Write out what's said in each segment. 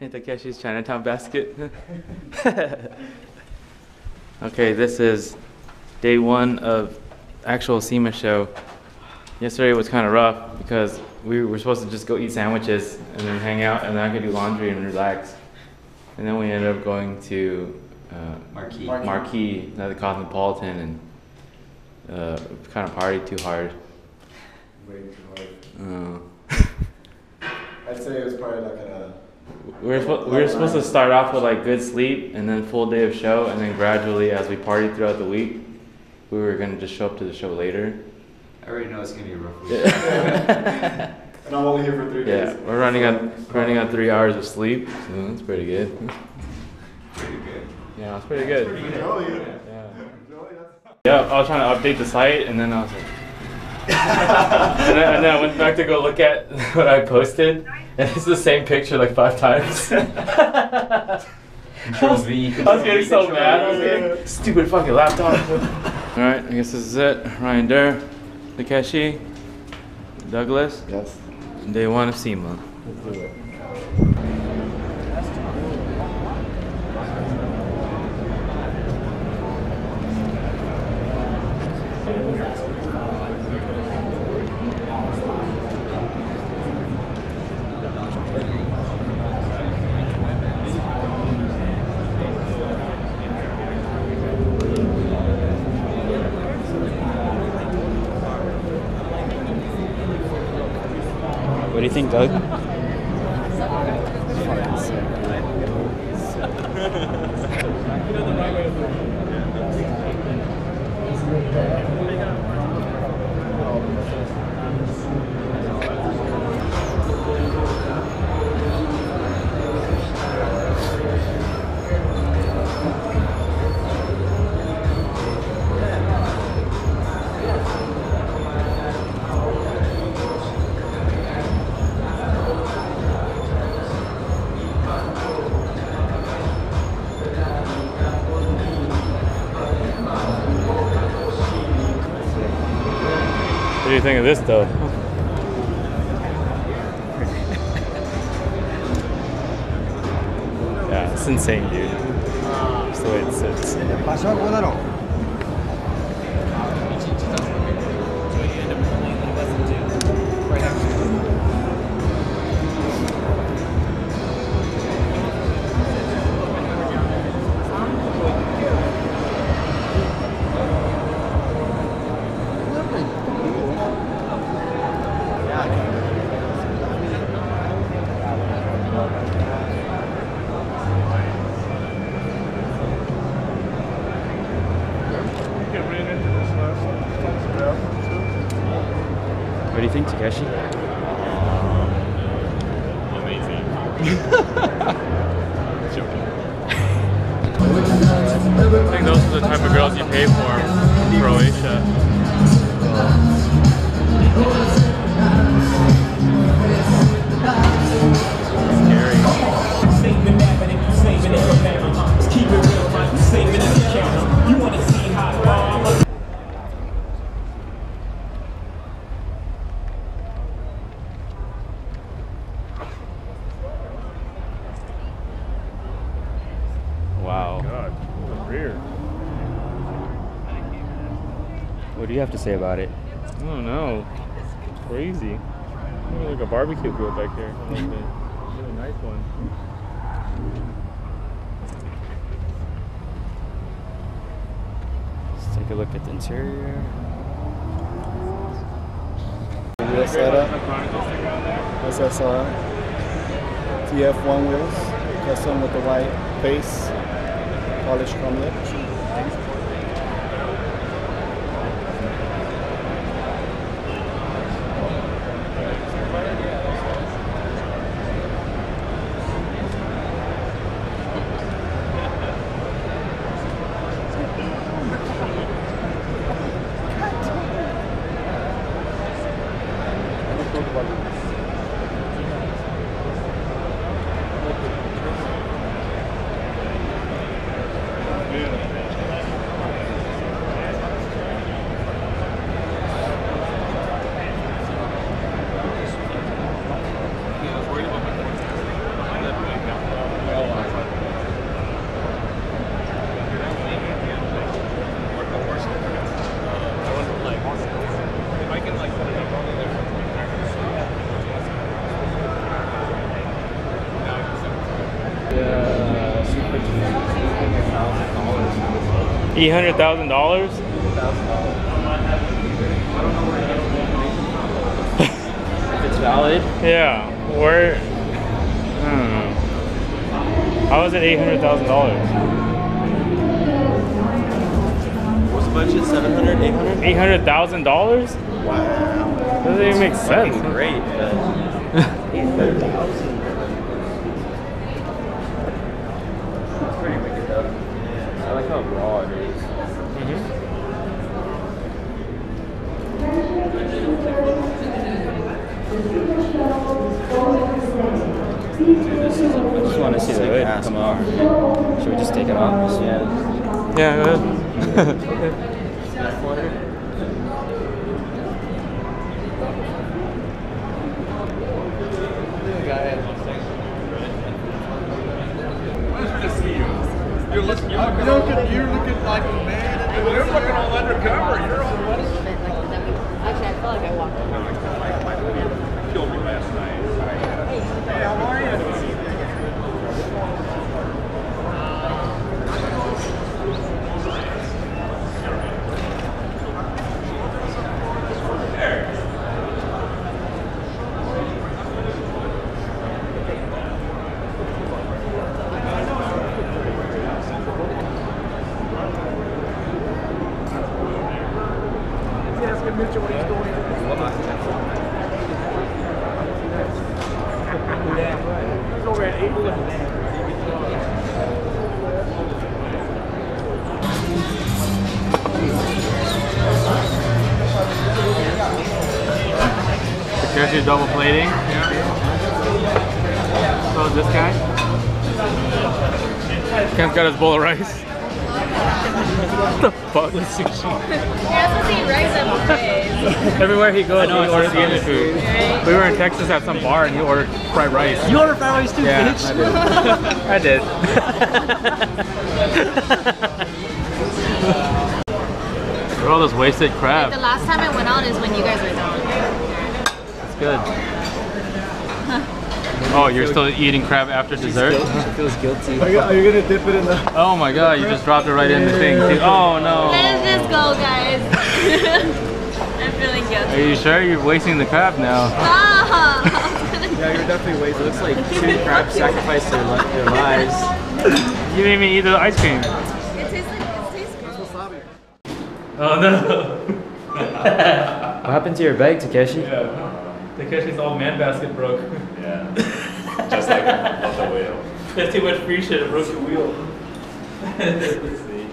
Takeshi's Chinatown Basket. okay, this is day one of actual SEMA show. Yesterday was kind of rough because we were supposed to just go eat sandwiches and then hang out, and then I could do laundry and relax. And then we ended up going to uh, Marquee. Marquee, not the Cosmopolitan, and uh, kind of partied too hard. Way too Uh, hard. I'd say it was probably like a. We were, suppo- we were supposed to start off with like good sleep and then full day of show, and then gradually, as we partied throughout the week, we were gonna just show up to the show later. I already know it's gonna be a rough week. Yeah, And I'm only here for three days. Yeah, we're running on running on three hours of sleep, so that's pretty good. Pretty good. Yeah, it's pretty good. Joey. Yeah. Joey, Yeah, I was trying to update the site, and then I was like, and, then, and then I went back to go look at what I posted, and it's the same picture like five times. Control V. I was getting so mad. I was V. like, stupid fucking laptop. All right, I guess this is it. Ryan Durr, Takeshi, Douglas, Yes. day one of SEMA. Let's do it. Do you think, Doug? Think of this though? yeah, it's insane, dude. Just the way it sits. What do you think, Takeshi? Amazing. Joking. I think those are the type of girls you pay for in Croatia. Scary. Wow. God, the rear. What do you have to say about it? I don't know. It's crazy. Look like a barbecue grill back there. I like the really nice one. Let's take a look at the interior. Wheel setup. SSR. TF1 wheels. Custom with the white base. Polished chrome lip. Eight hundred thousand dollars. If it's valid, Yeah. Where? Hmm. I don't know. How is it eight hundred thousand dollars? What's the budget? 700, 800? Eight hundred thousand dollars? Wow. Doesn't even make sense. Great, but 800,000. It's pretty wicked though. I like how raw it is. I just want to see the hood come off. Should we just take it off? Yeah. Yeah. Go ahead. You're you're looking, you're looking like So this guy. Ken's got his bowl of rice. what the fuck? He has to see rice at. Everywhere he goes, he know, it's orders just Indian food. We were in Texas at some bar and he ordered fried rice. You ordered fried rice too, Yeah, bitch. I did. Look at all this wasted crap. The last time I went out is when you guys were down. It's good. Oh, you're still eating crab after dessert? It feels guilty. Are you, are you gonna dip it in the? Oh my god, you just dropped it right in the thing. too. Oh no. Let's just go, guys. I'm feeling guilty. Are you sure you're wasting the crab now? Stop. Oh. Yeah, you're definitely wasting. It Looks like two crabs sacrificed their, li- their lives. You didn't even eat the ice cream. It tastes like it tastes good. Oh no. What happened to your bag, Takeshi? Yeah. Takeshi's old man basket broke. Yeah. Just like of the whale. There's too much free shit, it broke the wheel. Let's see.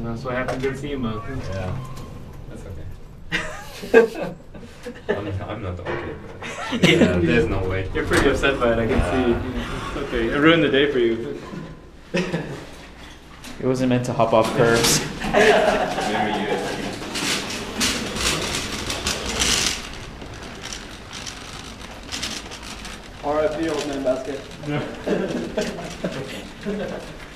That's what happened in SEMA. Yeah. That's okay. I'm, I'm not okay. But yeah, there's no way. You're pretty upset by it, I can see. It's okay. It ruined the day for you. It wasn't meant to hop off curves. Very USB. RIP old man basket.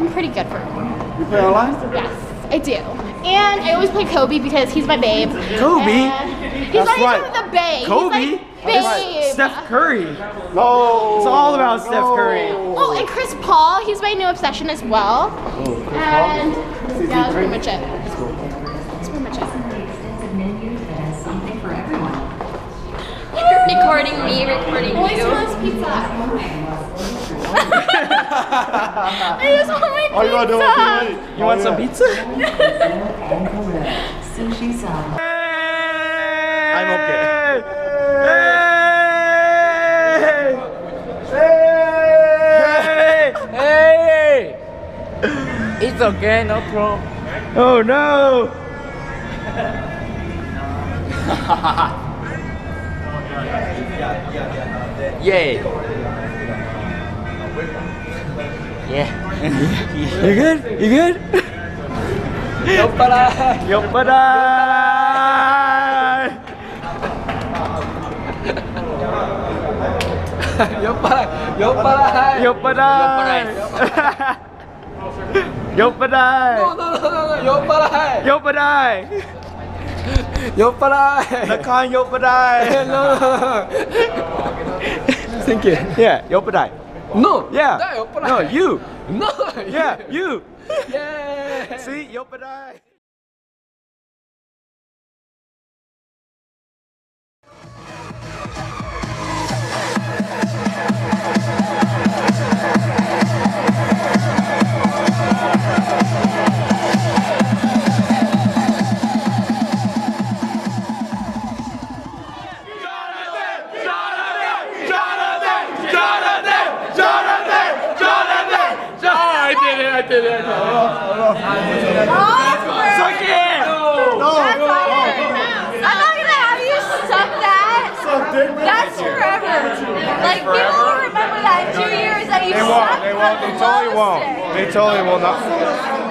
I'm pretty good for it. You play online? Yes, I do. And I always play Kobe because he's my babe. Kobe? And He's That's not right. even the babe. Kobe? He's like, That's babe. Steph Curry. No. It's all about Steph Curry. Oh, and Chris Paul, he's my new obsession as well. Oh, and yeah, that's pretty much it. That's pretty much it. Recording me, recording Boys you. wants pizza. I just want my All you gotta do is pizza. be late. You want some pizza? I'm okay. Hey! Hey! It's okay, no problem. Oh no! Yay! Yeah. you good? You good? Yo para! Yo para! Yo para, yo para. Yo para! Yo para! No, no, no, no, yo para. Yo para! Yo para. Lakan yo para! No, no, Thank you. Yeah, yo para. No. Yeah. No, yo para. No, you. No. Yeah, you. Yeah. See, yo did it, I did it. Suck it! I'm not gonna have you suck that. That's forever. Like people will remember that in two years that you They won't. sucked They won't. They totally won't. They totally will not.